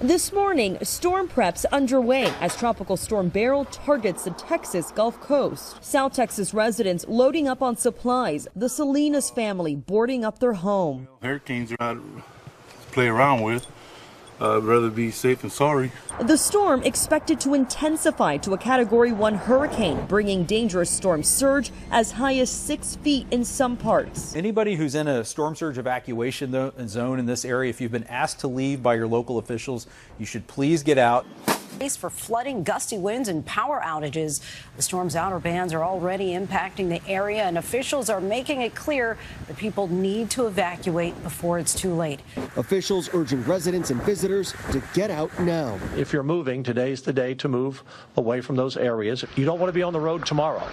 This morning, storm preps underway as Tropical Storm Beryl targets the Texas Gulf Coast. South Texas residents loading up on supplies, the Salinas family boarding up their home. Hurricanes are not to play around with. Uh, I'd rather be safe than sorry. The storm expected to intensify to a Category 1 hurricane, bringing dangerous storm surge as high as six feet in some parts. Anybody who's in a storm surge evacuation zone in this area, if you've been asked to leave by your local officials, you should please get out for flooding, gusty winds, and power outages. The storm's outer bands are already impacting the area, and officials are making it clear that people need to evacuate before it's too late. Officials urging residents and visitors to get out now. If you're moving, today's the day to move away from those areas. You don't want to be on the road tomorrow.